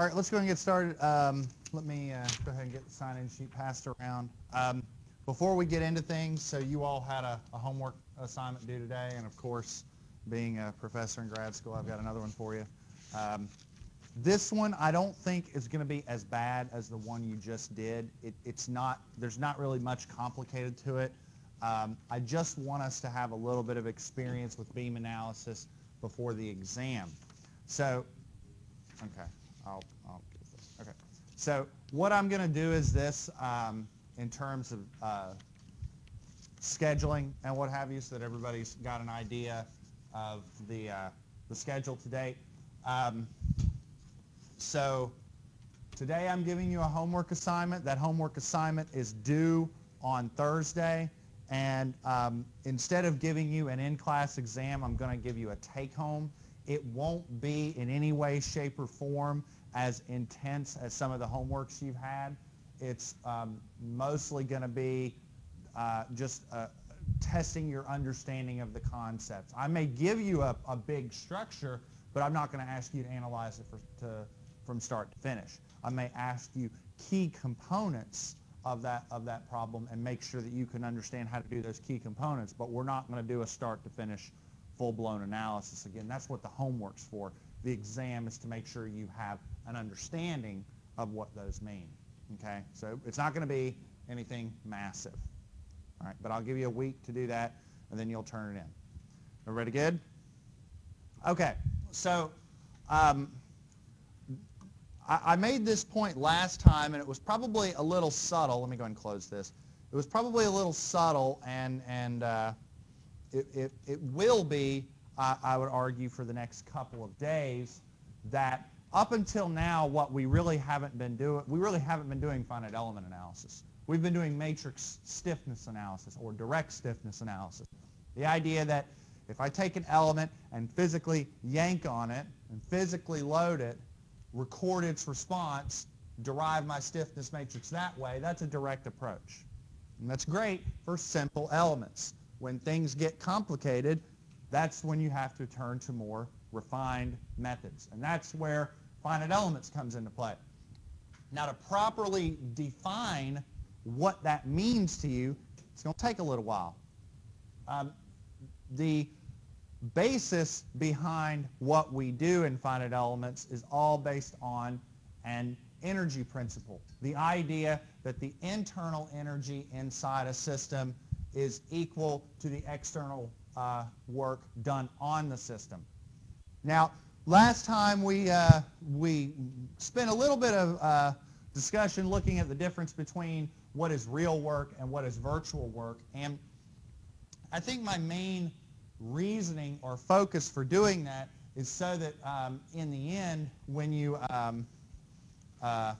All right, let's go and get started. Um, let me uh, go ahead and get the sign-in sheet passed around. Um, before we get into things, so you all had a, a, homework assignment due today, and of course, being a professor in grad school, I've got another one for you. Um, this one I don't think is going to be as bad as the one you just did. It, it's not, there's not really much complicated to it. Um, I just want us to have a little bit of experience with beam analysis before the exam. So, okay, I'll, I'll. Okay, so what I'm going to do is this um, in terms of uh, scheduling and what have you so that everybody's got an idea of the, uh, the schedule to date. Um, so today I'm giving you a homework assignment. That homework assignment is due on Thursday. And um, instead of giving you an in-class exam, I'm going to give you a take-home. It won't be in any way, shape, or form as intense as some of the homeworks you've had. It's um, mostly going to be uh, just uh, testing your understanding of the concepts. I may give you a, a big structure, but I'm not going to ask you to analyze it for, to, from start to finish. I may ask you key components of that, of that problem and make sure that you can understand how to do those key components, but we're not going to do a start to finish full-blown analysis. Again, that's what the homework's for. The exam is to make sure you have an understanding of what those mean. Okay, so it's not going to be anything massive. All right, but I'll give you a week to do that, and then you'll turn it in. Everybody good? Okay, so um, I, made this point last time, and it was probably a little subtle. Let me go and close this. It was probably a little subtle, and, and uh, it, it, it, will be, I, I would argue, for the next couple of days, that up until now, what we really haven't been doing, we really haven't been doing finite element analysis. We've been doing matrix stiffness analysis or direct stiffness analysis. The idea that if I take an element and physically yank on it and physically load it, record its response, derive my stiffness matrix that way, that's a direct approach. And that's great for simple elements. When things get complicated, that's when you have to turn to more refined methods. And that's where finite elements comes into play. Now to properly define what that means to you, it's going to take a little while. Um, the basis behind what we do in finite elements is all based on an energy principle. The idea that the internal energy inside a system is equal to the external uh, work done on the system. Now, last time we, uh, we spent a little bit of uh, discussion looking at the difference between what is real work and what is virtual work. And I think my main reasoning or focus for doing that is so that um, in the end, when you um, uh,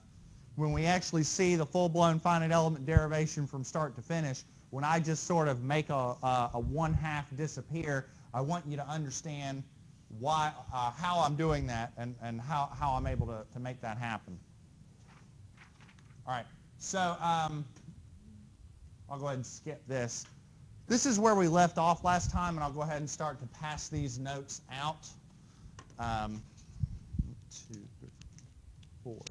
when we actually see the full-blown finite element derivation from start to finish, when I just sort of make a, a, a one half disappear, I want you to understand why, uh, how I'm doing that and, and how, how I'm able to, to make that happen. All right, so um, I'll go ahead and skip this. This is where we left off last time, and I'll go ahead and start to pass these notes out. Um, two, three, four.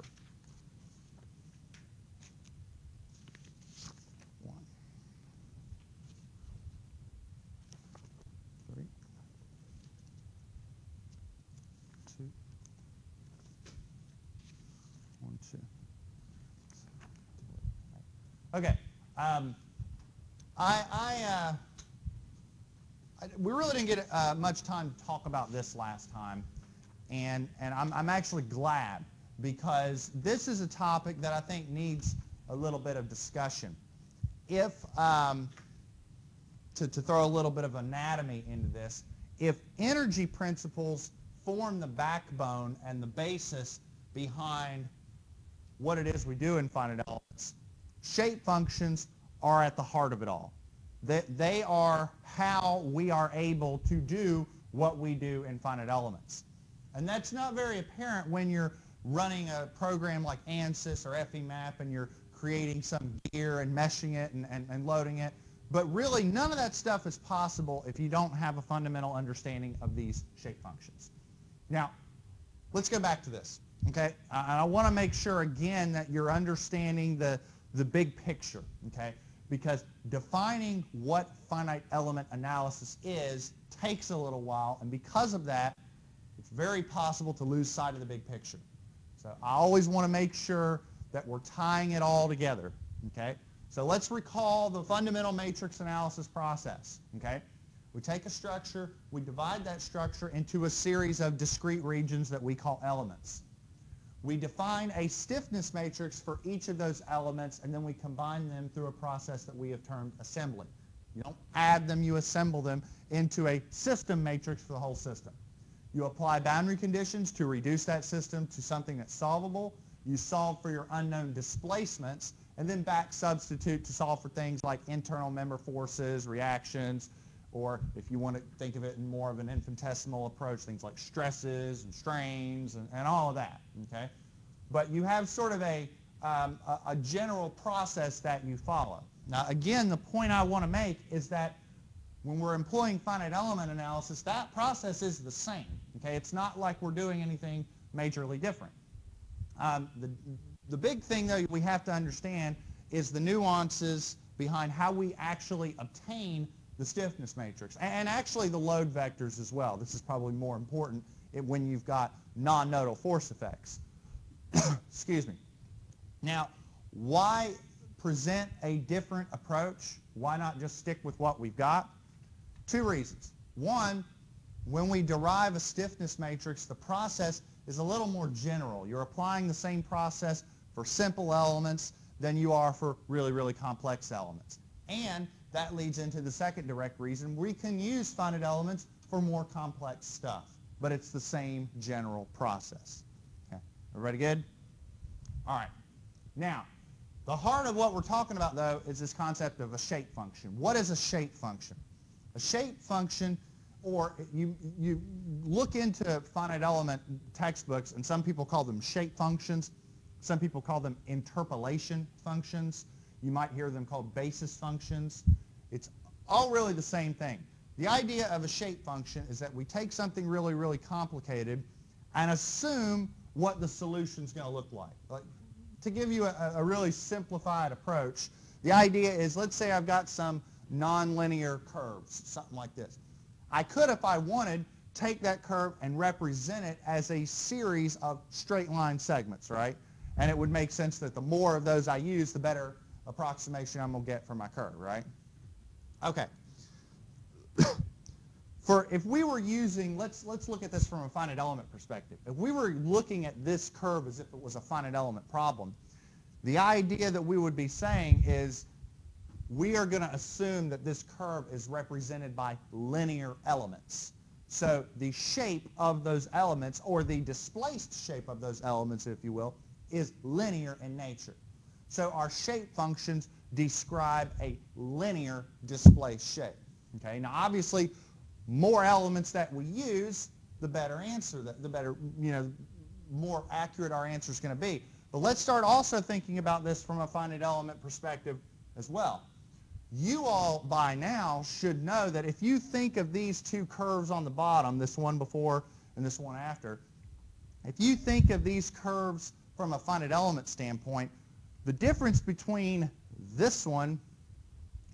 One. Three. Two. One, two. Okay. Um, I, I, uh, I, we really didn't get uh, much time to talk about this last time, and, and I'm, I'm actually glad because this is a topic that I think needs a little bit of discussion. If, um, to, to throw a little bit of anatomy into this, if energy principles form the backbone and the basis behind what it is we do in finite elements, shape functions are at the heart of it all. That they are how we are able to do what we do in finite elements. And that's not very apparent when you're running a program like ANSYS or FEMAP and you're creating some gear and meshing it and, and, and loading it. But really, none of that stuff is possible if you don't have a fundamental understanding of these shape functions. Now, let's go back to this. Okay, I want to make sure again that you're understanding the, the big picture, okay? Because defining what finite element analysis is takes a little while, and because of that, it's very possible to lose sight of the big picture. So I always want to make sure that we're tying it all together, okay? So let's recall the fundamental matrix analysis process, okay? We take a structure, we divide that structure into a series of discrete regions that we call elements. We define a stiffness matrix for each of those elements, and then we combine them through a process that we have termed assembly. You don't add them, you assemble them into a system matrix for the whole system. You apply boundary conditions to reduce that system to something that's solvable. You solve for your unknown displacements, and then back substitute to solve for things like internal member forces, reactions, or if you want to think of it in more of an infinitesimal approach, things like stresses and strains and, and all of that, okay? But you have sort of a, um, a, a general process that you follow. Now, again, the point I want to make is that when we're employing finite element analysis, that process is the same, okay? It's not like we're doing anything majorly different. Um, the, the big thing, though, we have to understand is the nuances behind how we actually obtain the stiffness matrix, and actually the load vectors as well. This is probably more important when you've got non-nodal force effects. Excuse me. Now, why present a different approach? Why not just stick with what we've got? Two reasons. One, when we derive a stiffness matrix, the process is a little more general. You're applying the same process for simple elements than you are for really, really complex elements. And that leads into the second direct reason. We can use finite elements for more complex stuff, but it's the same general process. Okay. Everybody good? All right. Now, the heart of what we're talking about, though, is this concept of a shape function. What is a shape function? A shape function, or you, you look into finite element textbooks, and some people call them shape functions. Some people call them interpolation functions. You might hear them called basis functions. It's all really the same thing. The idea of a shape function is that we take something really, really complicated and assume what the solution is going to look like. like. To give you a, a really simplified approach, the idea is let's say I've got some nonlinear curves, something like this. I could, if I wanted, take that curve and represent it as a series of straight line segments, right? And it would make sense that the more of those I use, the better approximation I'm going to get for my curve, right? Okay. For if we were using, let's, let's look at this from a finite element perspective. If we were looking at this curve as if it was a finite element problem, the idea that we would be saying is we are going to assume that this curve is represented by linear elements. So the shape of those elements, or the displaced shape of those elements, if you will, is linear in nature. So our shape functions describe a linear displaced shape. Okay, now obviously, more elements that we use, the better answer, the better, you know, more accurate our answer is going to be. But let's start also thinking about this from a finite element perspective as well. You all by now should know that if you think of these two curves on the bottom, this one before and this one after, if you think of these curves from a finite element standpoint, the difference between this one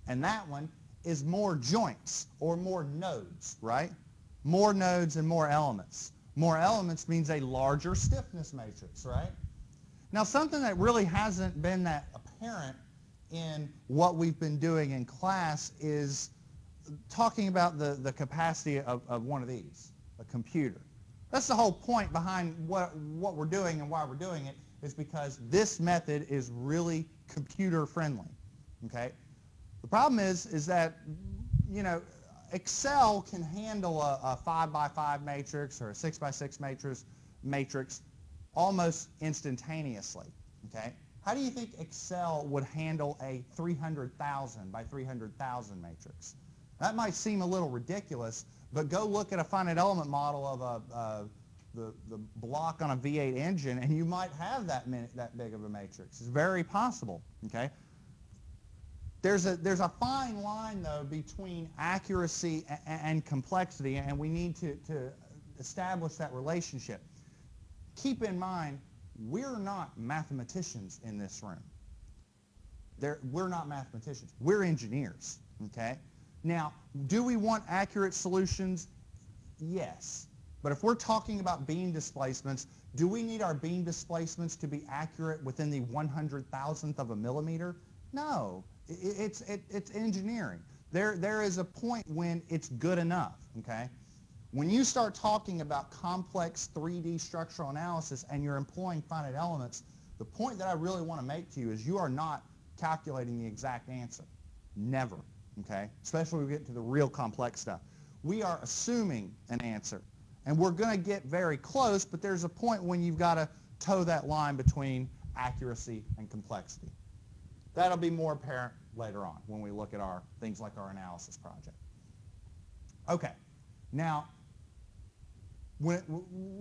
and that one is more joints or more nodes, right? More nodes and more elements. More elements means a larger stiffness matrix, right? Now, something that really hasn't been that apparent in what we've been doing in class is talking about the, the capacity of, of one of these, a computer. That's the whole point behind what, what we're doing and why we're doing it is because this method is really computer friendly. Okay? The problem is, is that, you know, Excel can handle a, a 5 by 5 matrix or a 6 by 6 matrix, matrix almost instantaneously. Okay? How do you think Excel would handle a 300,000 by 300,000 matrix? That might seem a little ridiculous, but go look at a finite element model of a, uh, the, the block on a V8 engine, and you might have that, that big of a matrix. It's very possible. Okay? There's a, there's a fine line, though, between accuracy and, and complexity, and we need to, to establish that relationship. keep in mind, we're not mathematicians in this room. They're, we're not mathematicians. We're engineers, okay? Now, do we want accurate solutions? Yes. But if we're talking about beam displacements, do we need our beam displacements to be accurate within the 100,000th of a millimeter? No. It's, it, it's engineering. There, there is a point when it's good enough, okay? When you start talking about complex 3D structural analysis and you're employing finite elements, the point that I really want to make to you is you are not calculating the exact answer. Never, okay? Especially when we get to the real complex stuff. We are assuming an answer. And we're going to get very close, but there's a point when you've got to toe that line between accuracy and complexity. That'll be more apparent later on when we look at our things like our analysis project. Okay, now when,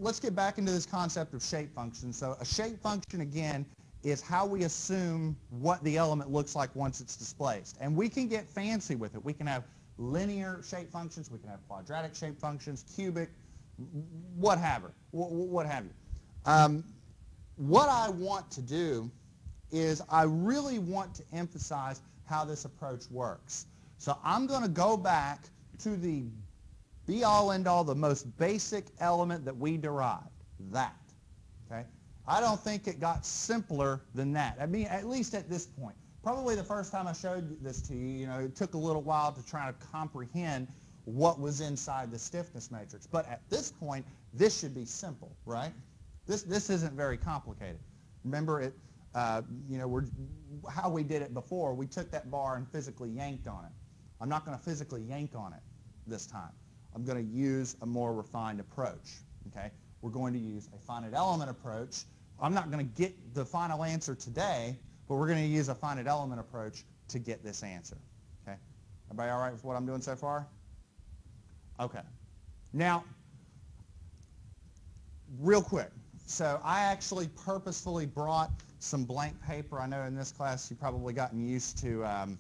let's get back into this concept of shape function. So a shape function, again, is how we assume what the element looks like once it's displaced. And we can get fancy with it. We can have linear shape functions, we can have quadratic shape functions, cubic, what have. What have you. Um, what I want to do is I really want to emphasize how this approach works. So I'm going to go back to the be-all, end-all, the most basic element that we derived, that. Okay? I don't think it got simpler than that. I mean, at least at this point. Probably the first time I showed this to you, you know, it took a little while to try to comprehend what was inside the stiffness matrix. But at this point, this should be simple, right? This, this isn't very complicated. Remember, it, uh, you know, we're, how we did it before, we took that bar and physically yanked on it. I'm not going to physically yank on it this time. I'm going to use a more refined approach, okay? We're going to use a finite element approach. I'm not going to get the final answer today, but we're going to use a finite element approach to get this answer, okay? Everybody all right with what I'm doing so far? Okay. Now, real quick. So I actually purposefully brought some blank paper. I know in this class you've probably gotten used to um,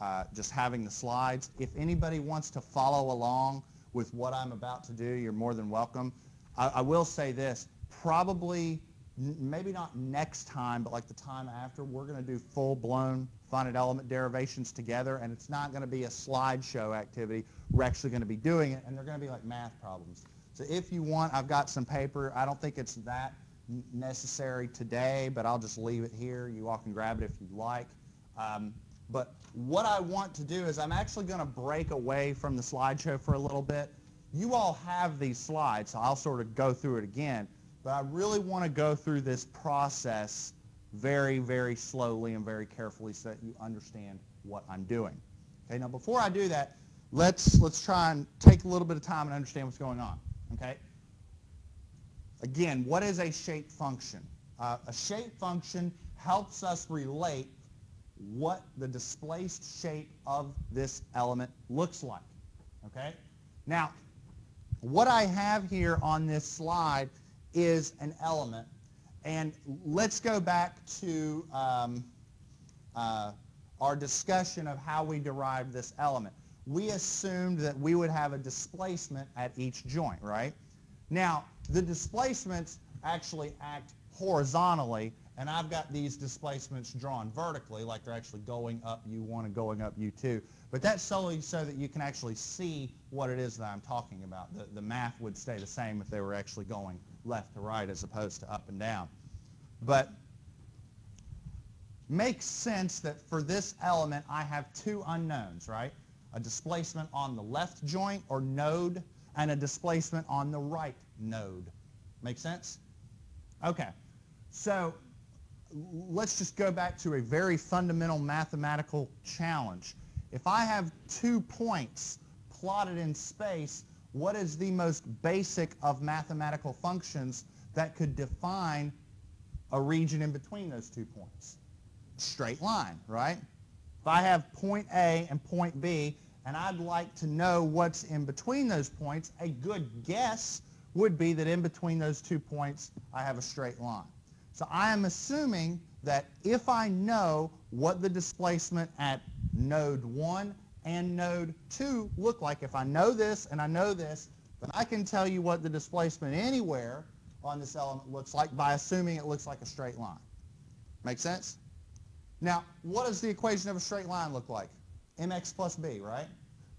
uh, just having the slides. If anybody wants to follow along with what I'm about to do, you're more than welcome. I, I will say this, probably, maybe not next time, but like the time after, we're going to do full-blown finite element derivations together, and it's not going to be a slideshow activity. We're actually going to be doing it, and they're going to be like math problems. So if you want, I've got some paper. I don't think it's that necessary today, but I'll just leave it here. You all can grab it if you'd like. Um, but what I want to do is I'm actually going to break away from the slideshow for a little bit. You all have these slides, so I'll sort of go through it again. But I really want to go through this process very, very slowly and very carefully so that you understand what I'm doing. Okay, now before I do that, let's, let's try and take a little bit of time and understand what's going on. Okay? Again, what is a shape function? Uh, a shape function helps us relate what the displaced shape of this element looks like. Okay? Now, what I have here on this slide is an element and let's go back to um, uh, our discussion of how we derived this element. We assumed that we would have a displacement at each joint, right? Now, the displacements actually act horizontally, and I've got these displacements drawn vertically, like they're actually going up U1 and going up U2. But that's solely so that you can actually see what it is that I'm talking about. The, the math would stay the same if they were actually going left to right as opposed to up and down. But makes sense that for this element I have two unknowns, right? A displacement on the left joint or node and a displacement on the right node. Make sense? Okay. So let's just go back to a very fundamental mathematical challenge. If I have two points plotted in space, what is the most basic of mathematical functions that could define a region in between those two points? Straight line, right? If I have point A and point B, and I'd like to know what's in between those points, a good guess would be that in between those two points, I have a straight line. So I am assuming that if I know what the displacement at node 1 and node 2 look like, if I know this and I know this, then I can tell you what the displacement anywhere on this element looks like by assuming it looks like a straight line. Make sense? Now, what does the equation of a straight line look like? mx plus b, right?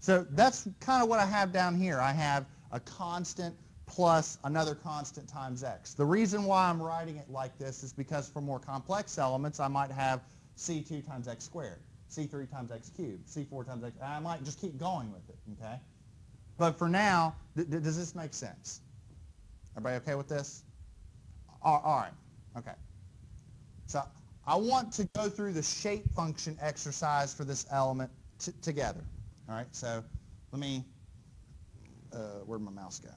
So that's kind of what I have down here. I have a constant plus another constant times x. The reason why I'm writing it like this is because for more complex elements, I might have c2 times x squared, c3 times x cubed, c4 times x, I might just keep going with it, okay? But for now, th does this make sense? Everybody okay with this? all right, okay. So I want to go through the shape function exercise for this element together. All right, so let me, uh, where'd my mouse go?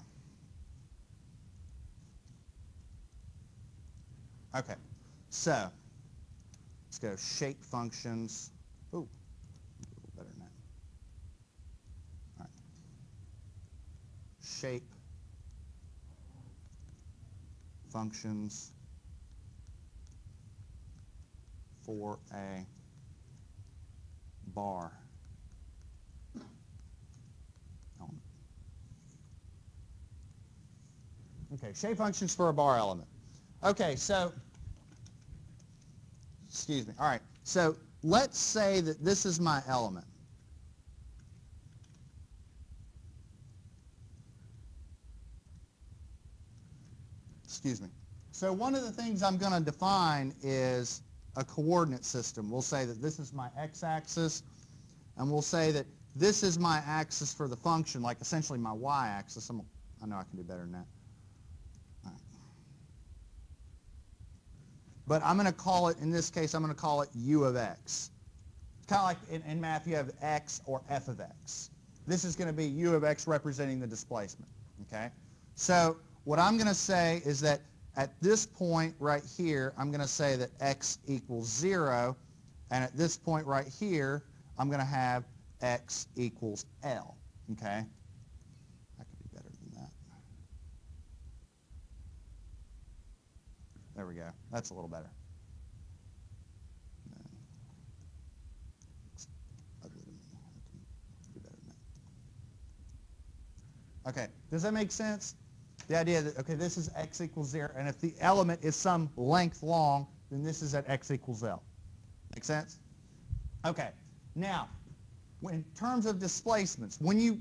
Okay, so let's go shape functions. Ooh, better than that. All right. Shape functions for a bar element. Okay, shape functions for a bar element. Okay, so, excuse me. All right, so let's say that this is my element. Excuse me. So one of the things I'm going to define is a coordinate system. We'll say that this is my x-axis, and we'll say that this is my axis for the function, like essentially my y-axis. I know I can do better than that. But I'm going to call it, in this case, I'm going to call it u of x. It's kind of like in, in math, you have x or f of x. This is going to be u of x representing the displacement. Okay? So what I'm going to say is that at this point right here, I'm going to say that x equals 0. And at this point right here, I'm going to have x equals L. Okay? I could do better than that. There we go. That's a little better. Okay, does that make sense? The idea that, okay, this is x equals 0, and if the element is some length long, then this is at x equals L. Make sense? Okay, now, in terms of displacements, when you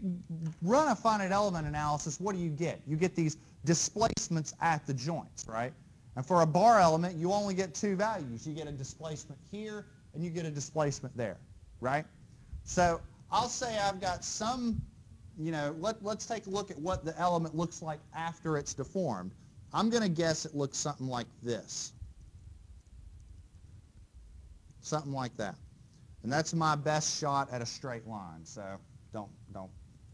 run a finite element analysis, what do you get? You get these displacements at the joints, right? And for a bar element, you only get two values. You get a displacement here, and you get a displacement there, right? So I'll say I've got some you know, let, let's take a look at what the element looks like after it's deformed. I'm going to guess it looks something like this. Something like that. And that's my best shot at a straight line, so don't, don't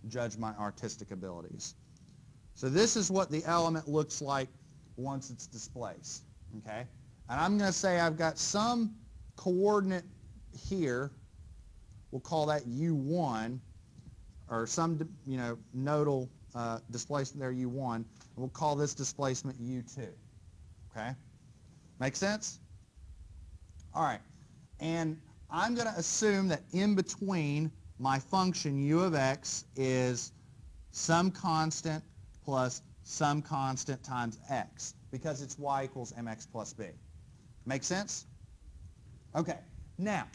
judge my artistic abilities. So this is what the element looks like once it's displaced, okay? And I'm going to say I've got some coordinate here. We'll call that U1 or some, you know, nodal uh, displacement there, U1, and we'll call this displacement U2. Okay? Make sense? All right. And I'm going to assume that in between my function u of x is some constant plus some constant times x because it's y equals mx plus b. Make sense? Okay. Now,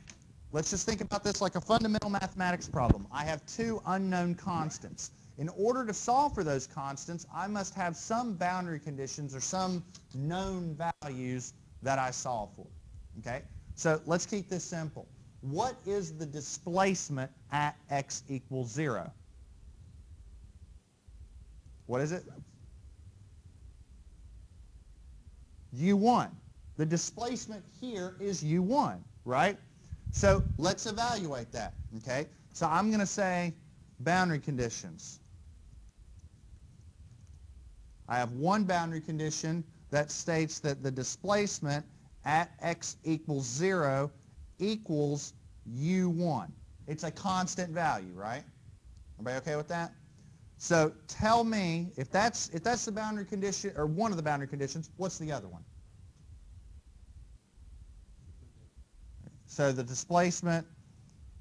Let's just think about this like a fundamental mathematics problem. I have two unknown constants. In order to solve for those constants, I must have some boundary conditions or some known values that I solve for. Okay? So let's keep this simple. What is the displacement at x equals 0? What is it? u1. The displacement here is u1, right? So let's evaluate that, okay? So I'm going to say boundary conditions. I have one boundary condition that states that the displacement at x equals 0 equals u1. It's a constant value, right? Everybody okay with that? So tell me, if that's, if that's the boundary condition, or one of the boundary conditions, what's the other one? So the displacement,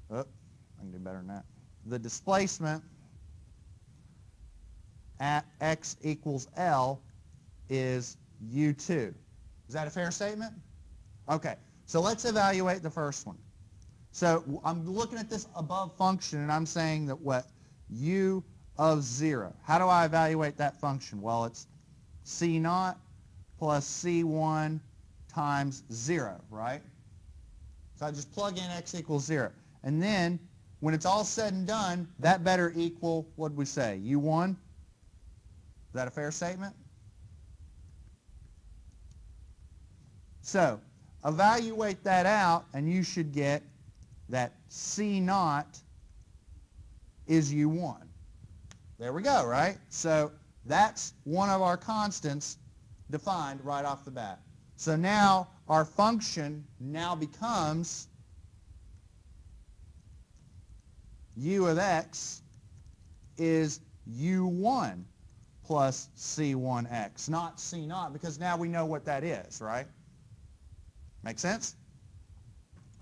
oh, I can do better than that. The displacement at x equals L is u2. Is that a fair statement? Okay, so let's evaluate the first one. So I'm looking at this above function and I'm saying that what u of 0. How do I evaluate that function? Well, it's c naught plus c1 times 0, right? So I just plug in x equals 0. And then when it's all said and done, that better equal, what we say, u1? Is that a fair statement? So evaluate that out and you should get that C naught is U1. There we go, right? So that's one of our constants defined right off the bat. So now our function now becomes u of x is u1 plus c1x, not c0, because now we know what that is, right? Make sense?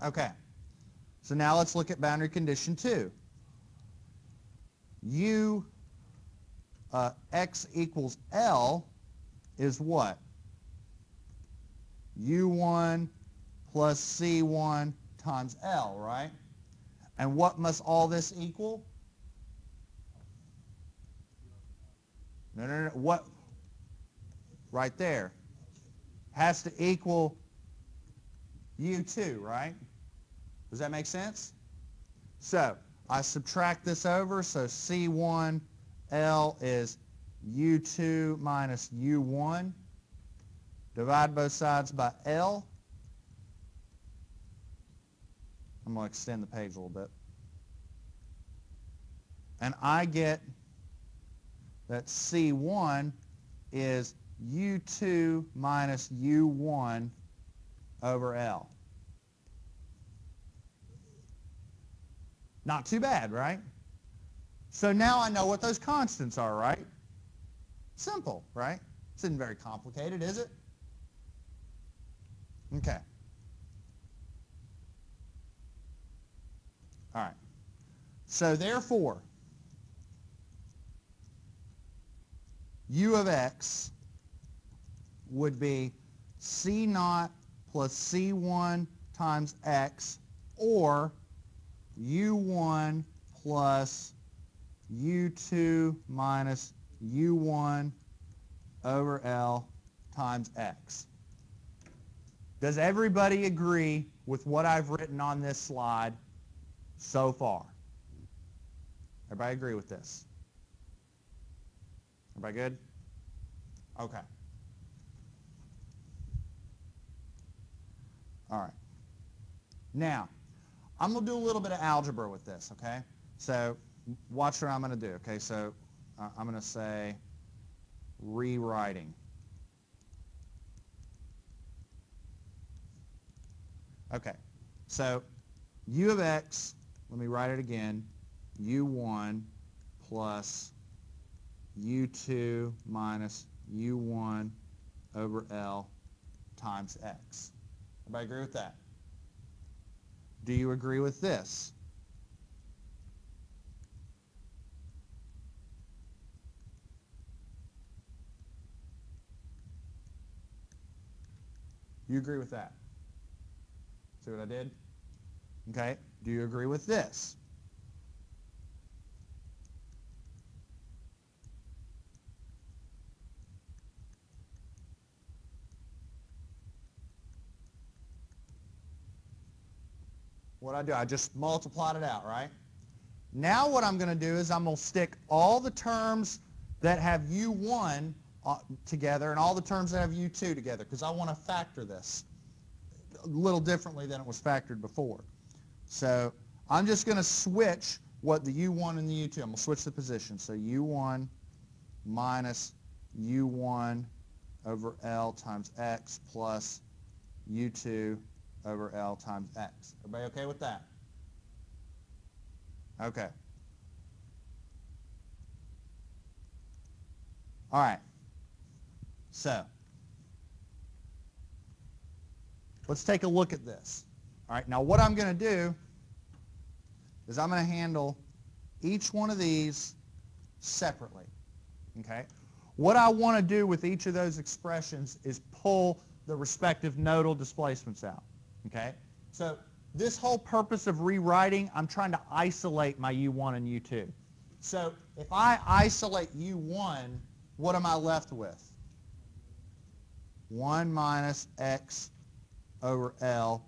Okay. So now let's look at boundary condition 2. u uh, x equals L is what? U1 plus c1 times L, right? And what must all this equal? No, no, no. What? Right there. Has to equal U2, right? Does that make sense? So I subtract this over, so C1L is U2 minus U1. Divide both sides by L. I'm going to extend the page a little bit. And I get that C1 is U2 minus U1 over L. Not too bad, right? So now I know what those constants are, right? Simple, right? This isn't very complicated, is it? Okay. All right. So therefore, u of x would be c naught plus c1 times x or u1 plus u2 minus u1 over L times x. Does everybody agree with what I've written on this slide so far? Everybody agree with this? Everybody good? Okay. All right. Now, I'm going to do a little bit of algebra with this, okay? So watch what I'm going to do, okay? So uh, I'm going to say rewriting. Okay, so u of x, let me write it again, u1 plus u2 minus u1 over L times x. Everybody agree with that? Do you agree with this? You agree with that? See what I did? Okay. Do you agree with this? What I do, I just multiplied it out, right? Now what I'm going to do is I'm going to stick all the terms that have U1 uh, together and all the terms that have U2 together because I want to factor this a little differently than it was factored before. So I'm just going to switch what the U1 and the U2, I'm going to switch the position. So U1 minus U1 over L times X plus U2 over L times X. Everybody okay with that? Okay. All right. So, let's take a look at this. All right, now what I'm going to do is I'm going to handle each one of these separately. Okay? What I want to do with each of those expressions is pull the respective nodal displacements out. Okay? So this whole purpose of rewriting, I'm trying to isolate my U1 and U2. So if I isolate U1, what am I left with? 1 minus x over L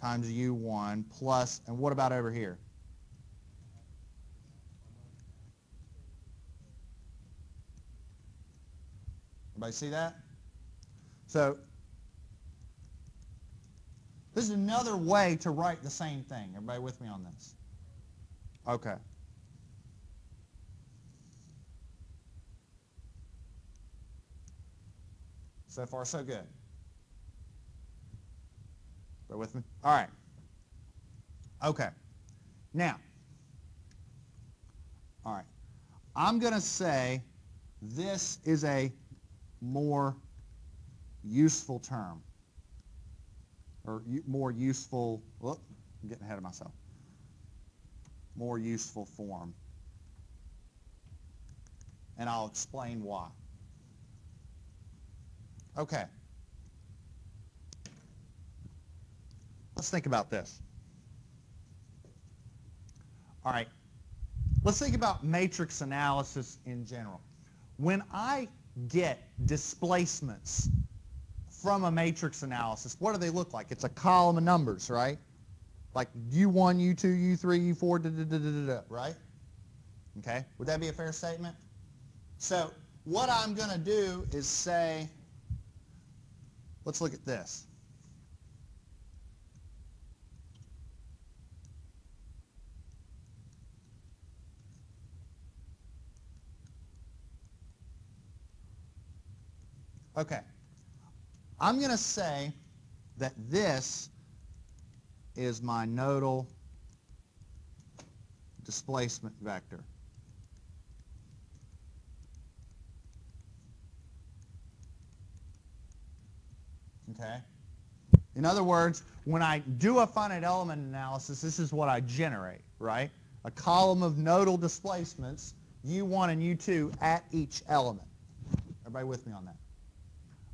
times U1 plus, and what about over here? Everybody see that? So this is another way to write the same thing. Everybody with me on this? Okay. So far, so good. Bear with me? All right. Okay. Now, all right. I'm going to say this is a more useful term or more useful, whoop, I'm getting ahead of myself, more useful form. And I'll explain why. Okay. Let's think about this. All right. Let's think about matrix analysis in general. When I get displacements from a matrix analysis, what do they look like? It's a column of numbers, right? Like U1, U2, U3, U4, da, da, da, da, da, right? Okay, would that be a fair statement? So what I'm going to do is say, let's look at this. Okay. I'm going to say that this is my nodal displacement vector. Okay? In other words, when I do a finite element analysis, this is what I generate, right? A column of nodal displacements, U1 and U2, at each element. Everybody with me on that?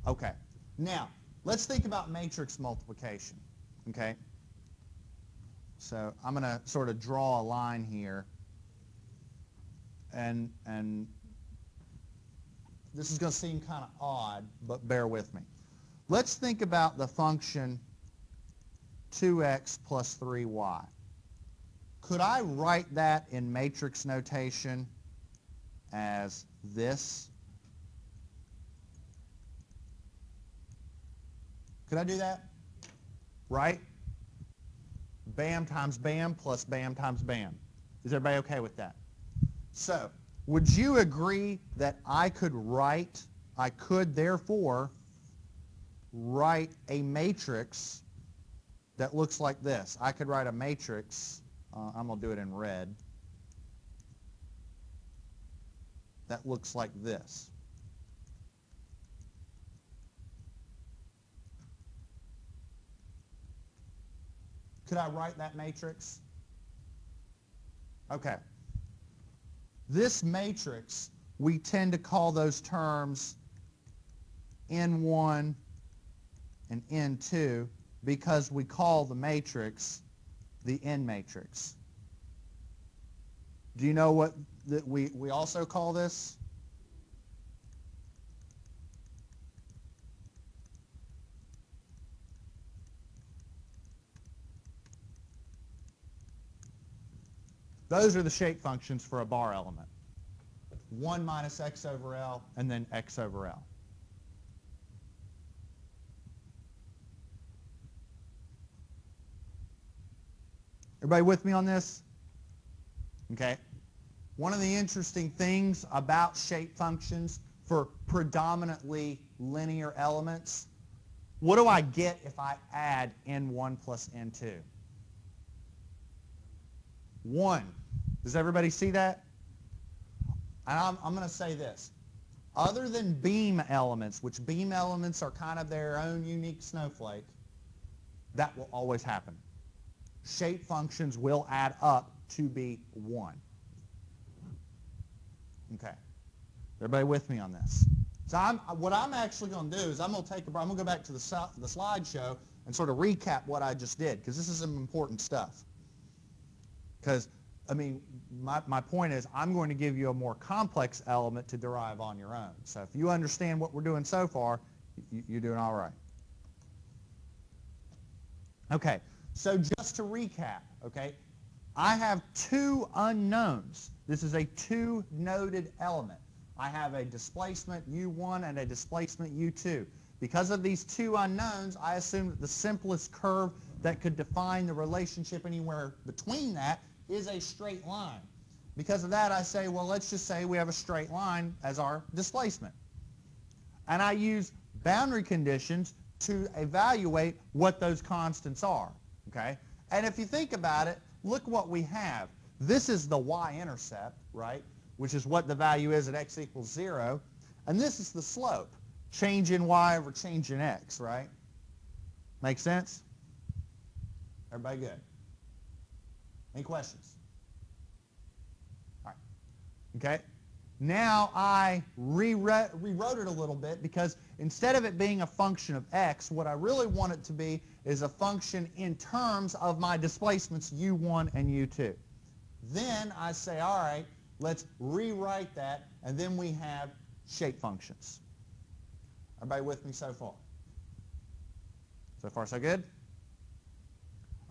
Okay. Now, let's think about matrix multiplication. Okay? So I'm going to sort of draw a line here. And, and this is going to seem kind of odd, but bear with me. Let's think about the function 2x plus 3y. Could I write that in matrix notation as this? Could I do that? Right? Bam times bam plus bam times bam. Is everybody okay with that? So, would you agree that I could write, I could therefore write a matrix that looks like this? I could write a matrix, uh, I'm going to do it in red, that looks like this. Could I write that matrix? Okay. This matrix, we tend to call those terms N1 and N2 because we call the matrix the N matrix. Do you know what that we, we also call this? Those are the shape functions for a bar element. 1 minus x over L, and then x over L. Everybody with me on this? Okay. One of the interesting things about shape functions for predominantly linear elements, what do I get if I add n1 plus n2? 1. Does everybody see that? And I'm, I'm going to say this. Other than beam elements, which beam elements are kind of their own unique snowflake, that will always happen. Shape functions will add up to be 1. Okay. Everybody with me on this? So I'm, what I'm actually going to do is I'm going to take a, I'm going to go back to the, the slideshow and sort of recap what I just did because this is some important stuff. Because, I mean, my, my point is I'm going to give you a more complex element to derive on your own. So if you understand what we're doing so far, you, you're doing all right. Okay, so just to recap, okay, I have two unknowns. This is a two-noded element. I have a displacement u1 and a displacement u2. Because of these two unknowns, I assume that the simplest curve that could define the relationship anywhere between that is a straight line. Because of that, I say, well, let's just say we have a straight line as our displacement. And I use boundary conditions to evaluate what those constants are. Okay? And if you think about it, look what we have. This is the y-intercept, right? Which is what the value is at x equals 0. And this is the slope, change in y over change in x, right? Make sense? Everybody good? Any questions? All right. Okay? Now I rewrote, rewrote it a little bit because instead of it being a function of x, what I really want it to be is a function in terms of my displacements u1 and u2. Then I say, all right, let's rewrite that, and then we have shape functions. Everybody with me so far? So far, so good?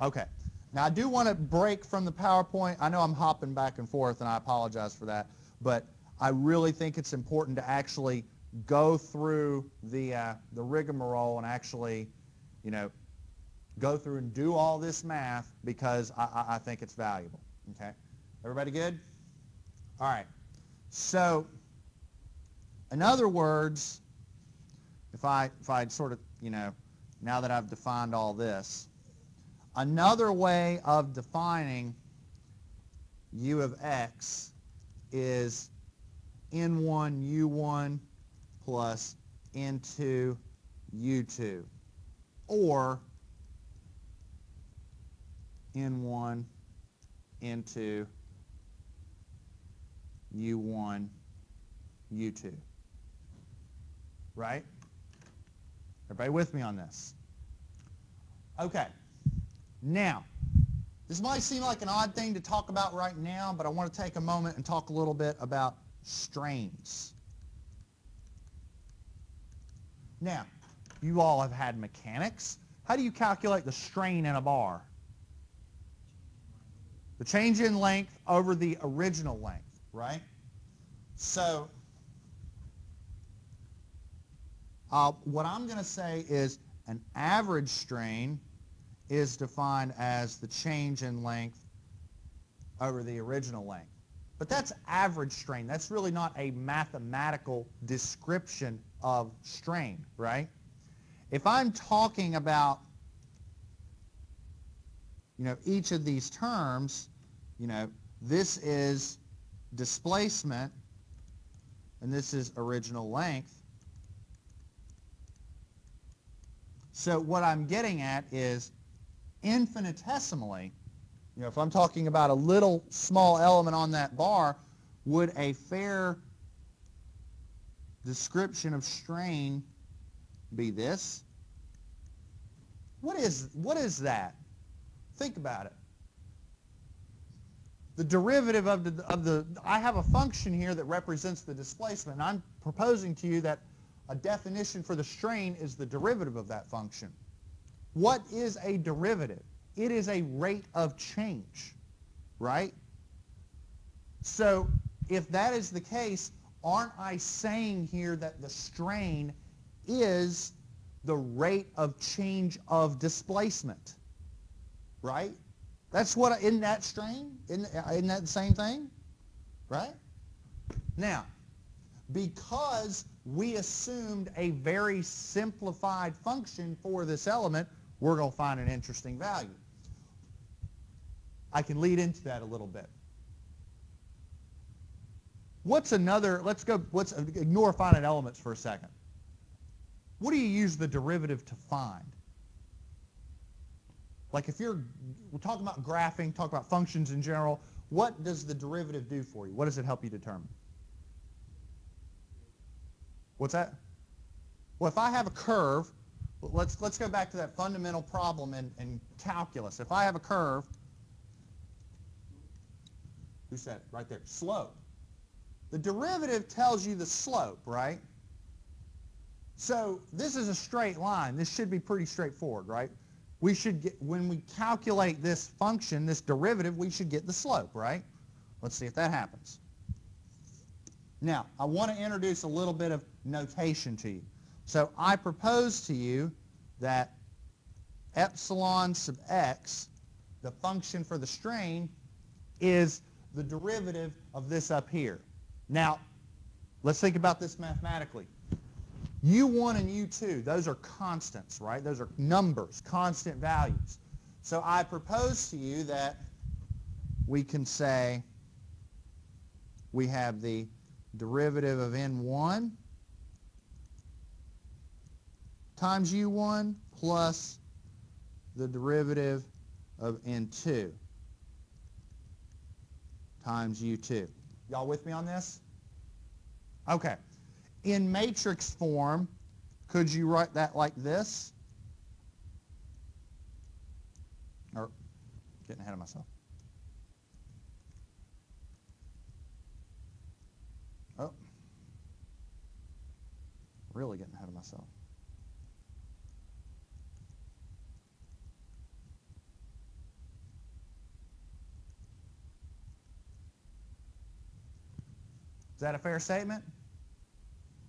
Okay. Now, I do want to break from the PowerPoint. I know I'm hopping back and forth, and I apologize for that. But I really think it's important to actually go through the, uh, the rigmarole and actually, you know, go through and do all this math because I, I think it's valuable. Okay? Everybody good? All right. So, in other words, if I, if I sort of, you know, now that I've defined all this, another way of defining u of x is n1 u1 plus n2 u2 or n1 n2 u1 u2 right? Everybody with me on this? Okay now this might seem like an odd thing to talk about right now but I want to take a moment and talk a little bit about strains. Now, you all have had mechanics. How do you calculate the strain in a bar? The change in length over the original length, right? So, uh, what I'm going to say is an average strain is defined as the change in length over the original length. But that's average strain. That's really not a mathematical description of strain, right? If I'm talking about you know, each of these terms, you know, this is displacement and this is original length. So what I'm getting at is infinitesimally, you know, if I'm talking about a little small element on that bar, would a fair description of strain be this? What is, what is that? Think about it. The derivative of the, of the, I have a function here that represents the displacement, I'm proposing to you that a definition for the strain is the derivative of that function. What is a derivative? It is a rate of change, right? So if that is the case, aren't I saying here that the strain is the rate of change of displacement, right? That's what, in that strain? Isn't, isn't that the same thing? Right? Now, because we assumed a very simplified function for this element, we're going to find an interesting value. I can lead into that a little bit. What's another, let's go, let's ignore finite elements for a second. What do you use the derivative to find? Like if you're, we're talking about graphing, talk about functions in general, what does the derivative do for you? What does it help you determine? What's that? Well, if I have a curve, let's, let's go back to that fundamental problem in, in calculus. If I have a curve, who said it? Right there, slope. The derivative tells you the slope, right? So this is a straight line. This should be pretty straightforward, right? We should get, when we calculate this function, this derivative, we should get the slope, right? Let's see if that happens. Now, I want to introduce a little bit of notation to you. So I propose to you that epsilon sub x, the function for the strain, is the derivative of this up here. Now, let's think about this mathematically. U1 and U2, those are constants, right? Those are numbers, constant values. So I propose to you that we can say we have the derivative of N1 times U1 plus the derivative of N2 times U2. Y'all with me on this? Okay. In matrix form, could you write that like this? Or, getting ahead of myself. Oh. Really getting ahead of myself. Is that a fair statement?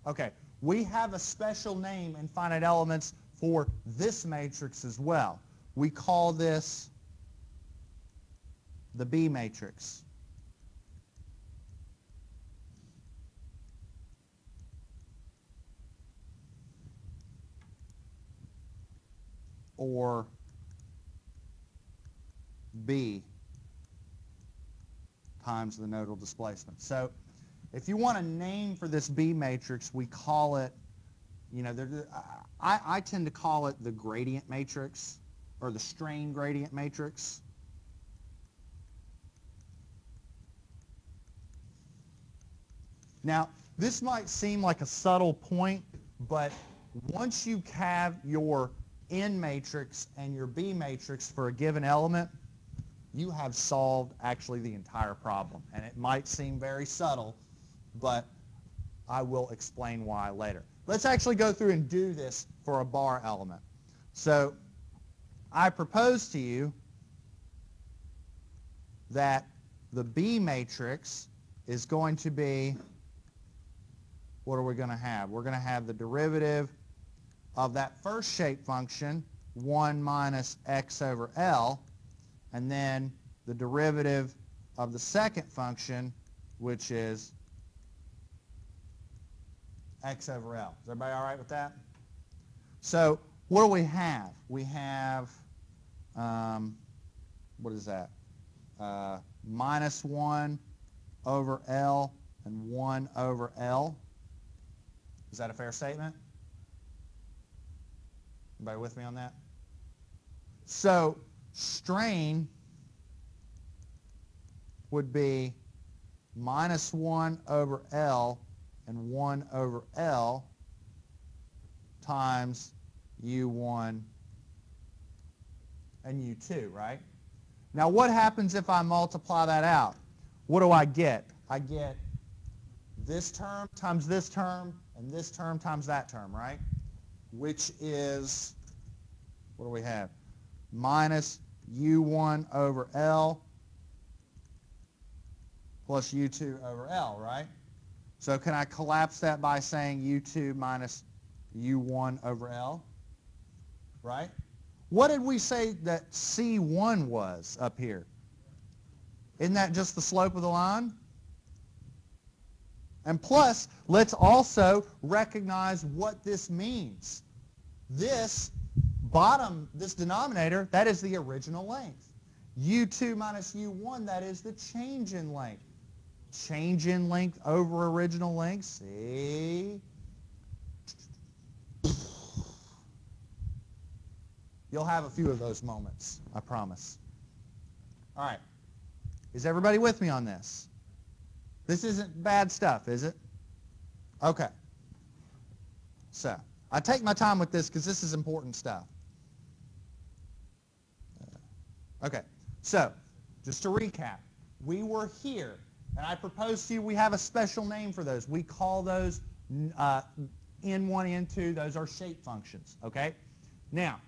Okay. We have a special name in finite elements for this matrix as well. We call this the B matrix. Or B times the nodal displacement. So if you want a name for this B matrix, we call it, you know, I, I tend to call it the gradient matrix or the strain gradient matrix. Now, this might seem like a subtle point, but once you have your N matrix and your B matrix for a given element, you have solved actually the entire problem. And it might seem very subtle, but I will explain why later. Let's actually go through and do this for a bar element. So I propose to you that the B matrix is going to be, what are we going to have? We're going to have the derivative of that first shape function, 1 minus x over L, and then the derivative of the second function, which is x over L. Is everybody all right with that? So what do we have? We have, um, what is that? Uh, minus 1 over L and 1 over L. Is that a fair statement? Everybody with me on that? So strain would be minus 1 over L and 1 over L times U1 and U2, right? Now what happens if I multiply that out? What do I get? I get this term times this term and this term times that term, right? Which is, what do we have? Minus U1 over L plus U2 over L, right? So can I collapse that by saying U2 minus U1 over L? Right? What did we say that C1 was up here? Isn't that just the slope of the line? And plus, let's also recognize what this means. This bottom, this denominator, that is the original length. U2 minus U1, that is the change in length change in length over original length. See? You'll have a few of those moments, I promise. All right. Is everybody with me on this? This isn't bad stuff, is it? Okay. So I take my time with this because this is important stuff. Okay, so just to recap, we were here, and I propose to you we have a special name for those. We call those uh, N1, N2, those are shape functions, okay? Now,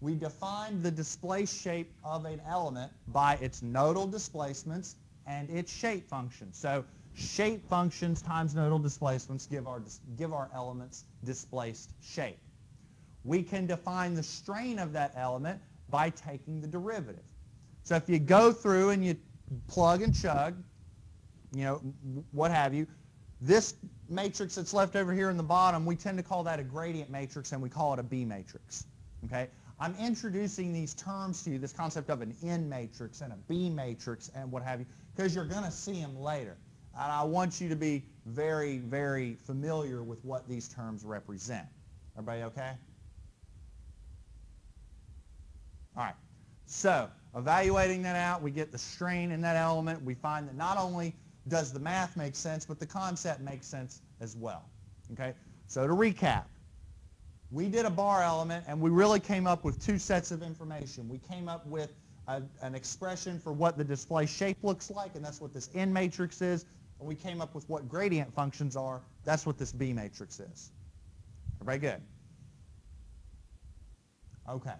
we define the displaced shape of an element by its nodal displacements and its shape function. So shape functions times nodal displacements give our, give our elements displaced shape. We can define the strain of that element by taking the derivative. So if you go through and you plug and chug, you know, what have you, this matrix that's left over here in the bottom, we tend to call that a gradient matrix and we call it a B matrix. Okay? I'm introducing these terms to you, this concept of an N matrix and a B matrix and what have you, because you're going to see them later. And I want you to be very, very familiar with what these terms represent. Everybody okay? All right. So evaluating that out, we get the strain in that element. We find that not only does the math make sense, but the concept makes sense as well. Okay? So to recap, we did a bar element and we really came up with two sets of information. We came up with a, an expression for what the display shape looks like, and that's what this N matrix is. And we came up with what gradient functions are. That's what this B matrix is. Very good? Okay.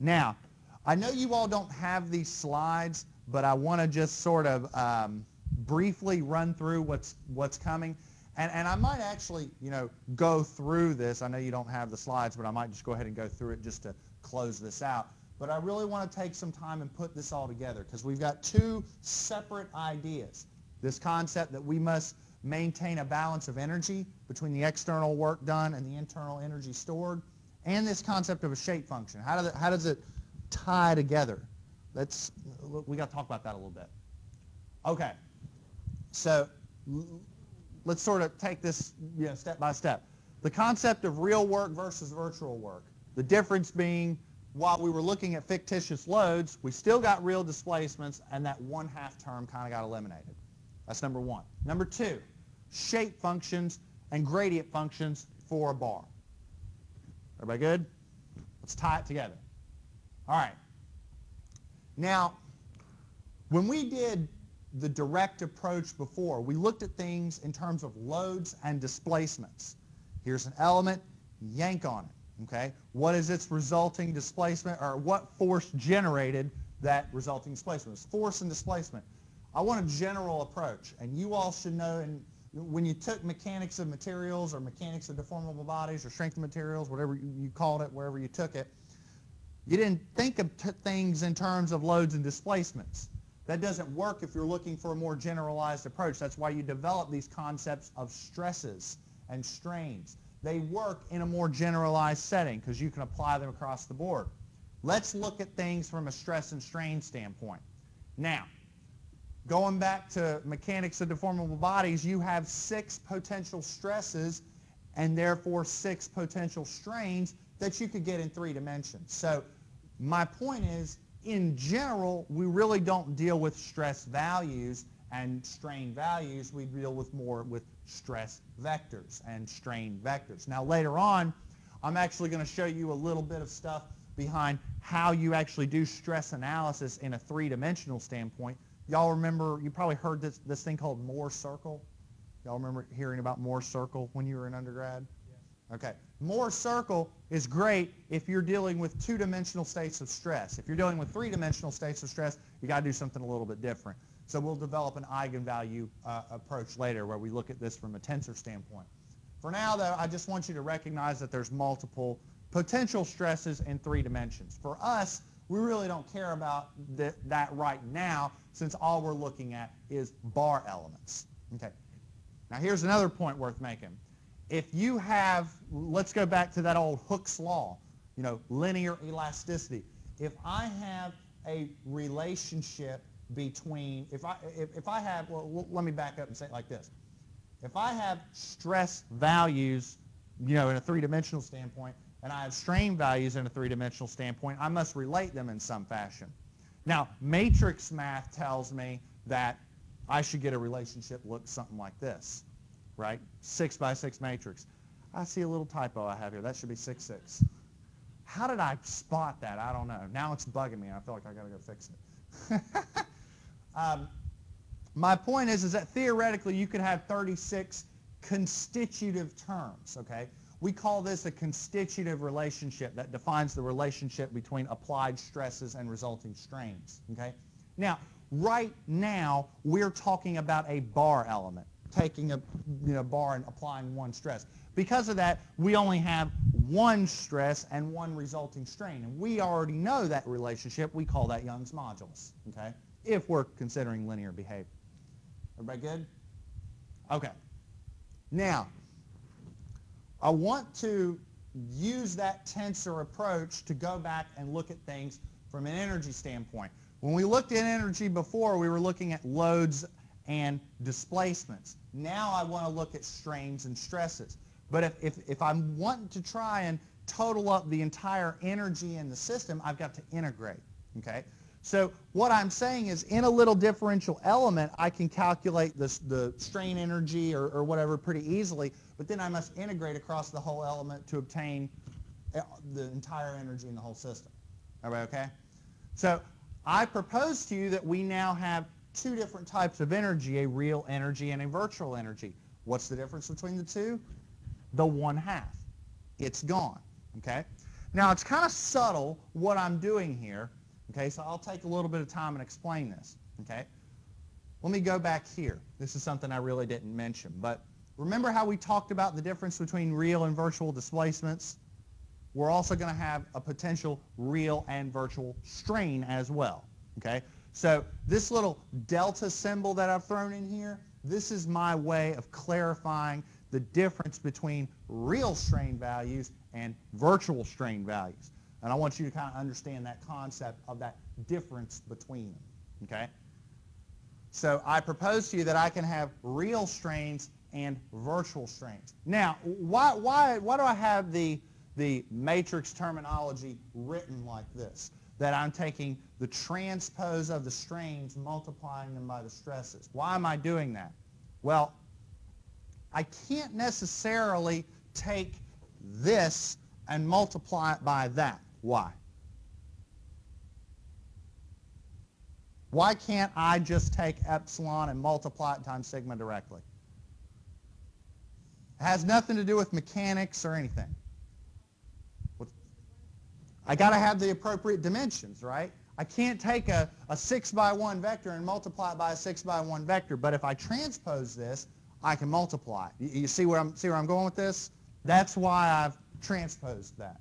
Now, I know you all don't have these slides, but I want to just sort of um, briefly run through what's, what's coming. And, and I might actually, you know, go through this. I know you don't have the slides, but I might just go ahead and go through it just to close this out. But I really want to take some time and put this all together because we've got two separate ideas. This concept that we must maintain a balance of energy between the external work done and the internal energy stored, and this concept of a shape function. How, do the, how does it tie together? Let's, we got to talk about that a little bit. Okay. So let's sort of take this you know, step by step. The concept of real work versus virtual work. The difference being while we were looking at fictitious loads, we still got real displacements, and that one half term kind of got eliminated. That's number one. Number two, shape functions and gradient functions for a bar. Everybody good? Let's tie it together. All right. Now, when we did the direct approach before. We looked at things in terms of loads and displacements. Here's an element, yank on it, okay? What is its resulting displacement, or what force generated that resulting displacement? It's force and displacement. I want a general approach, and you all should know, and when you took mechanics of materials or mechanics of deformable bodies or strength of materials, whatever you called it, wherever you took it, you didn't think of things in terms of loads and displacements. That doesn't work if you're looking for a more generalized approach. That's why you develop these concepts of stresses and strains. They work in a more generalized setting because you can apply them across the board. Let's look at things from a stress and strain standpoint. Now, going back to mechanics of deformable bodies, you have six potential stresses and therefore six potential strains that you could get in three dimensions. So my point is in general, we really don't deal with stress values and strain values. We deal with more with stress vectors and strain vectors. Now later on, I'm actually going to show you a little bit of stuff behind how you actually do stress analysis in a three-dimensional standpoint. Y'all remember, you probably heard this, this thing called Mohr's circle. Y'all remember hearing about Mohr's circle when you were in undergrad? Okay. Mohr's circle is great if you're dealing with two-dimensional states of stress. If you're dealing with three-dimensional states of stress, you got to do something a little bit different. So we'll develop an eigenvalue uh, approach later where we look at this from a tensor standpoint. For now, though, I just want you to recognize that there's multiple potential stresses in three dimensions. For us, we really don't care about th that right now since all we're looking at is bar elements. Okay. Now here's another point worth making if you have, let's go back to that old Hooke's law, you know, linear elasticity. If I have a relationship between, if I, if, if I have, well, let me back up and say it like this. If I have stress values, you know, in a three-dimensional standpoint, and I have strain values in a three-dimensional standpoint, I must relate them in some fashion. Now, matrix math tells me that I should get a relationship look something like this right? Six by six matrix. I see a little typo I have here. That should be 6, 6. How did I spot that? I don't know. Now it's bugging me. I feel like I got to go fix it. um, my point is, is that theoretically you could have 36 constitutive terms, okay? We call this a constitutive relationship that defines the relationship between applied stresses and resulting strains, okay? Now, right now, we're talking about a bar element, taking a you know, bar and applying one stress. Because of that, we only have one stress and one resulting strain. And we already know that relationship. We call that Young's modulus, okay, if we're considering linear behavior. Everybody good? Okay. Now, I want to use that tensor approach to go back and look at things from an energy standpoint. When we looked at energy before, we were looking at loads and displacements. Now I want to look at strains and stresses. But if, if, if I'm wanting to try and total up the entire energy in the system, I've got to integrate. Okay? So what I'm saying is in a little differential element, I can calculate this, the strain energy or, or whatever pretty easily, but then I must integrate across the whole element to obtain uh, the entire energy in the whole system. Everybody okay? So I propose to you that we now have two different types of energy, a real energy and a virtual energy. What's the difference between the two? The one half. It's gone. Okay? Now, it's kind of subtle what I'm doing here, Okay, so I'll take a little bit of time and explain this. Okay, let me go back here. This is something I really didn't mention, but remember how we talked about the difference between real and virtual displacements? We're also going to have a potential real and virtual strain as well. Okay, so this little delta symbol that I've thrown in here, this is my way of clarifying the difference between real strain values and virtual strain values. And I want you to kind of understand that concept of that difference between them. Okay? So I propose to you that I can have real strains and virtual strains. Now, why, why, why do I have the, the matrix terminology written like this? That I'm taking the transpose of the strains, multiplying them by the stresses. Why am I doing that? Well, I can't necessarily take this and multiply it by that. Why? Why can't I just take epsilon and multiply it times sigma directly? It has nothing to do with mechanics or anything. I got to have the appropriate dimensions, right? I can't take a, a 6 by 1 vector and multiply it by a 6 by 1 vector, but if I transpose this, I can multiply. You, you see, where I'm, see where I'm going with this? That's why I've transposed that.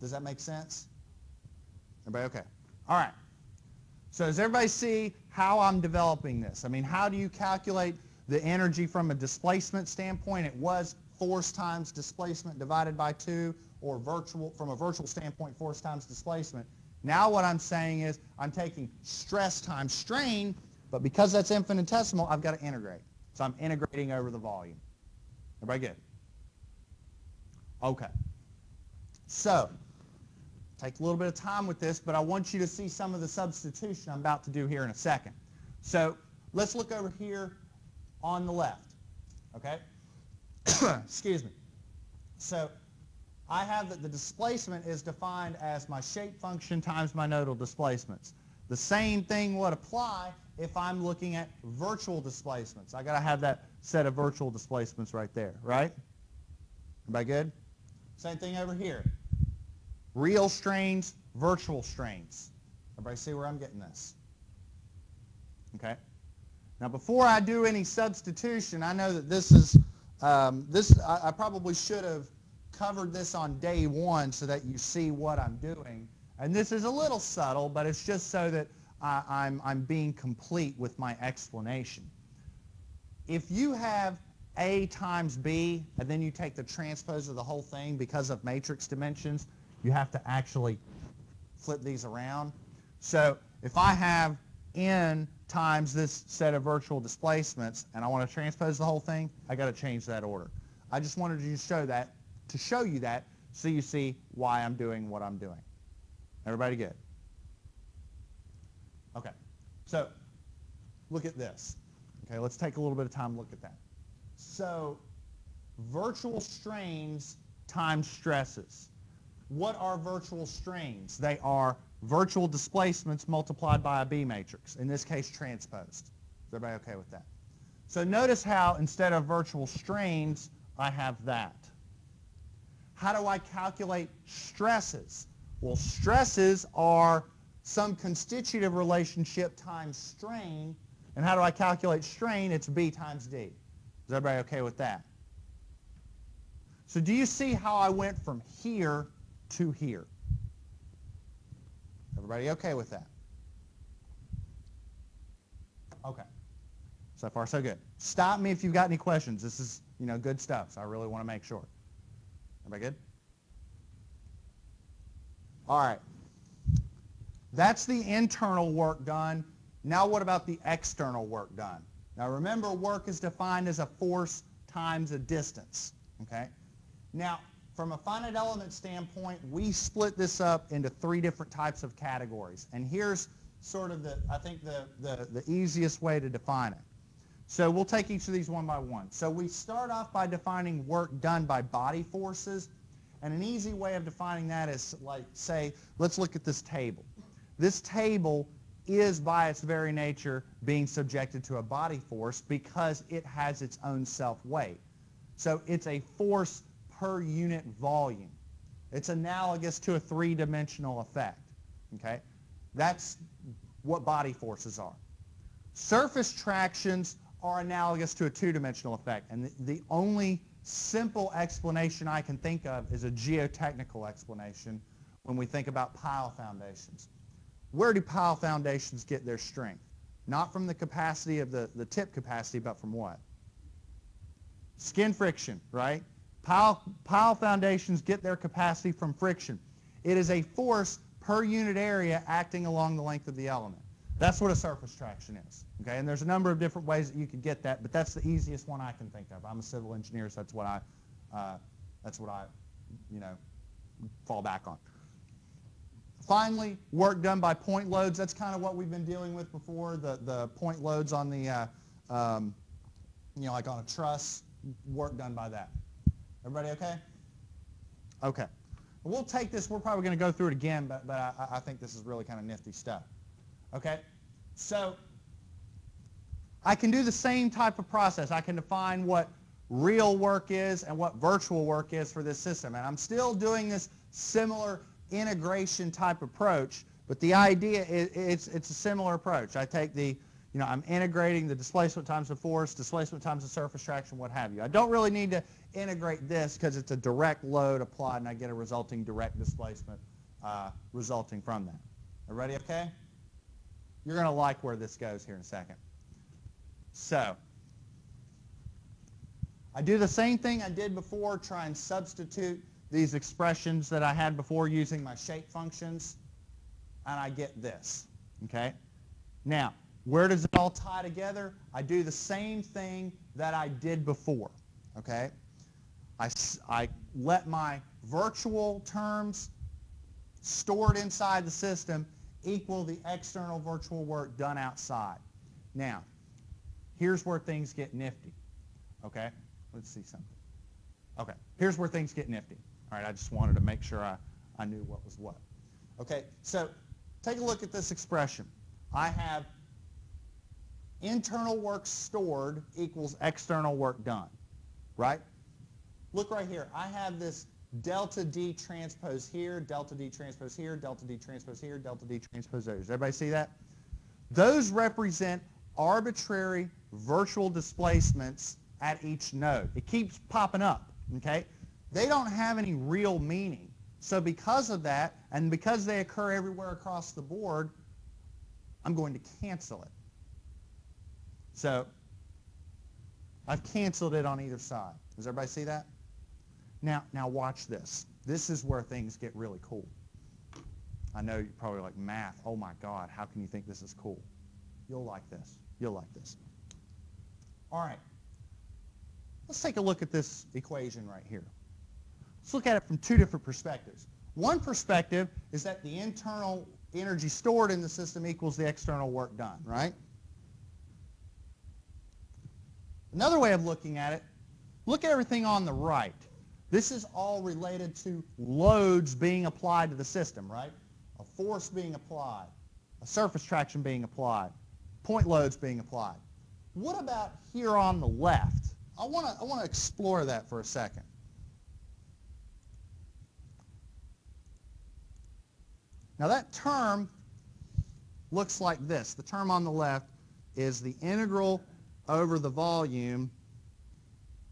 Does that make sense? Everybody okay? All right. So does everybody see how I'm developing this? I mean, how do you calculate the energy from a displacement standpoint? It was force times displacement divided by 2, or virtual from a virtual standpoint, force times displacement. Now what I'm saying is I'm taking stress times strain, but because that's infinitesimal, I've got to integrate. So I'm integrating over the volume. Everybody good? Okay. So, take a little bit of time with this, but I want you to see some of the substitution I'm about to do here in a second. So, let's look over here on the left. Okay? Excuse me. So, I have that the displacement is defined as my shape function times my nodal displacements. The same thing would apply if I'm looking at virtual displacements. I got to have that set of virtual displacements right there, right? Everybody good? Same thing over here. Real strains, virtual strains. Everybody see where I'm getting this? Okay. Now, before I do any substitution, I know that this is, um, this, I, I probably should have covered this on day one so that you see what I'm doing. And this is a little subtle, but it's just so that I, I'm, I'm being complete with my explanation. If you have A times B, and then you take the transpose of the whole thing because of matrix dimensions, you have to actually flip these around. So if I have n times this set of virtual displacements and I want to transpose the whole thing, I got to change that order. I just wanted to show that to show you that so you see why I'm doing what I'm doing. Everybody good? Okay. So look at this. Okay, let's take a little bit of time to look at that. So virtual strains times stresses. What are virtual strains? They are virtual displacements multiplied by a B matrix, in this case transposed. Is everybody okay with that? So notice how instead of virtual strains, I have that. How do I calculate stresses? Well, stresses are some constitutive relationship times strain. And how do I calculate strain? It's B times D. Is everybody okay with that? So do you see how I went from here to here? Everybody okay with that? Okay. So far, so good. Stop me if you've got any questions. This is, you know, good stuff, so I really want to make sure. Everybody good? All right. That's the internal work done. Now what about the external work done? Now remember, work is defined as a force times a distance. Okay? Now, from a finite element standpoint, we split this up into three different types of categories. And here's sort of the, I think, the, the, the easiest way to define it. So we'll take each of these one by one. So we start off by defining work done by body forces. And an easy way of defining that is like, say, let's look at this table. This table is by its very nature being subjected to a body force because it has its own self-weight. So it's a force per unit volume. It's analogous to a three-dimensional effect. Okay? That's what body forces are. Surface tractions are analogous to a two-dimensional effect. And the, the, only simple explanation I can think of is a geotechnical explanation when we think about pile foundations. Where do pile foundations get their strength? Not from the capacity of the, the tip capacity, but from what? Skin friction, right? Pile, pile foundations get their capacity from friction. It is a force per unit area acting along the length of the element. That's what a surface traction is. Okay, and there's a number of different ways that you could get that, but that's the easiest one I can think of. I'm a civil engineer, so that's what I, uh, that's what I, you know, fall back on. Finally, work done by point loads. That's kind of what we've been dealing with before. The the point loads on the, uh, um, you know, like on a truss, work done by that. Everybody okay? Okay. We'll take this. We're probably going to go through it again, but, but I, I think this is really kind of nifty stuff. Okay? So I can do the same type of process. I can define what real work is and what virtual work is for this system. And I'm still doing this similar integration type approach, but the idea is it's, it's a similar approach. I take the you know, I'm integrating the displacement times the force, displacement times the surface traction, what have you. I don't really need to integrate this because it's a direct load applied and I get a resulting direct displacement uh, resulting from that. Everybody okay? You're going to like where this goes here in a second. So, I do the same thing I did before, try and substitute these expressions that I had before using my shape functions, and I get this, okay? Now, where does it all tie together? I do the same thing that I did before, okay? I, I let my virtual terms stored inside the system equal the external virtual work done outside. Now, here's where things get nifty, okay? Let's see something. Okay, here's where things get nifty. All right, I just wanted to make sure I, I knew what was what. Okay, so take a look at this expression. I have internal work stored equals external work done, right? Look right here. I have this delta D transpose here, delta D transpose here, delta D transpose here, delta D transpose there. Does everybody see that? Those represent arbitrary virtual displacements at each node. It keeps popping up, okay? They don't have any real meaning. So because of that, and because they occur everywhere across the board, I'm going to cancel it. So I've canceled it on either side. Does everybody see that? Now, now watch this. This is where things get really cool. I know you're probably like, math, oh my God, how can you think this is cool? You'll like this. You'll like this. All right. Let's take a look at this equation right here. Let's look at it from two different perspectives. One perspective is that the internal energy stored in the system equals the external work done, right? Another way of looking at it Look at everything on the right. This is all related to loads being applied to the system, right? A force being applied, a surface traction being applied, point loads being applied. What about here on the left? I want to I want to explore that for a second. Now that term looks like this. The term on the left is the integral over the volume,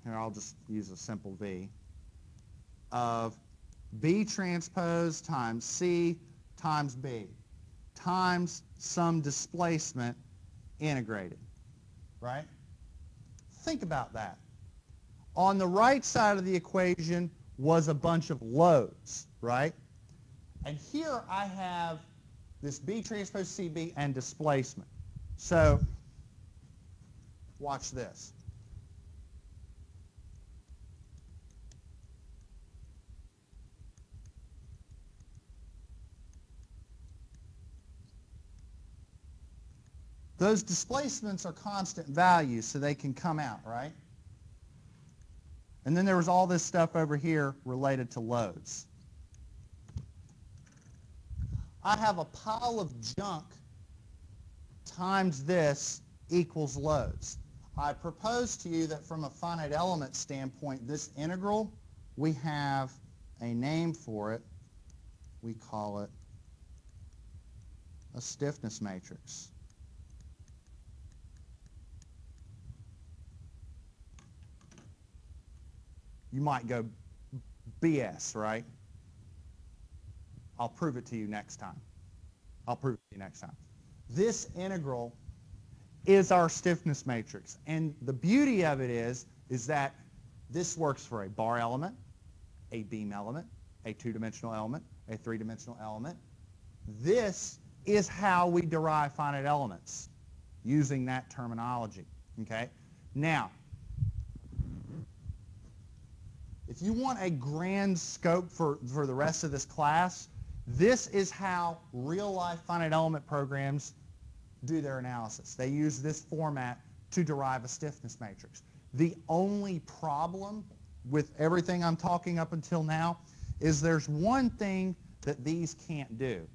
here I'll just use a simple V, of B transpose times C times B times some displacement integrated, right? Think about that. On the right side of the equation was a bunch of loads, right? And here I have this B transpose CB and displacement. So watch this. Those displacements are constant values, so they can come out, right? And then there was all this stuff over here related to loads. I have a pile of junk times this equals loads. I propose to you that from a finite element standpoint, this integral, we have a name for it. We call it a stiffness matrix. You might go BS, right? I'll prove it to you next time. I'll prove it to you next time. This integral is our stiffness matrix. And the beauty of it is, is that this works for a bar element, a beam element, a two-dimensional element, a three-dimensional element. This is how we derive finite elements using that terminology. Okay? Now, if you want a grand scope for, for the rest of this class, this is how real-life finite element programs do their analysis. They use this format to derive a stiffness matrix. The only problem with everything I'm talking up until now is there's one thing that these can't do.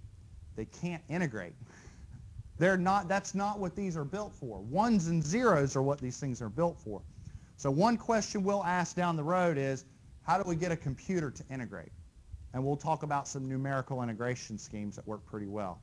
They can't integrate. They're not, that's not what these are built for. Ones and zeros are what these things are built for. So one question we'll ask down the road is, how do we get a computer to integrate? And we'll talk about some numerical integration schemes that work pretty well.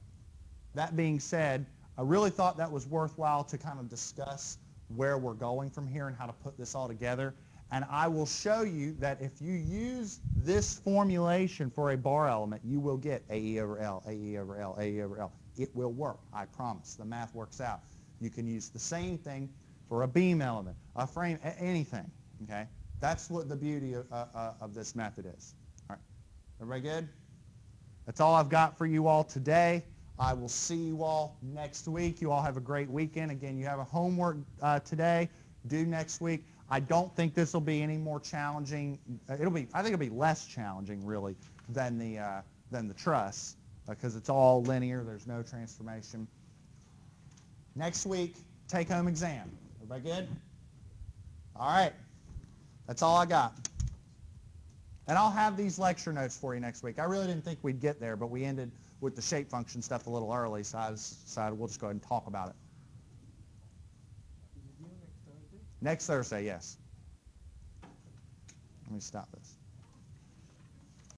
That being said, I really thought that was worthwhile to kind of discuss where we're going from here and how to put this all together. And I will show you that if you use this formulation for a bar element, you will get AE over L, AE over L, AE over L. It will work, I promise. The math works out. You can use the same thing for a beam element, a frame, anything, okay? That's what the beauty of, uh, uh, of this method is. All right, everybody good? That's all I've got for you all today. I will see you all next week. You all have a great weekend. Again, you have a homework uh, today due next week. I don't think this will be any more challenging. Uh, it'll be, I think it'll be less challenging really than the, uh, than the truss because it's all linear. There's no transformation. Next week, take home exam. Everybody good? All right. That's all I got. And I'll have these lecture notes for you next week. I really didn't think we'd get there, but we ended with the shape function stuff a little early, so I decided we'll just go ahead and talk about it. Next Thursday, yes. Let me stop this.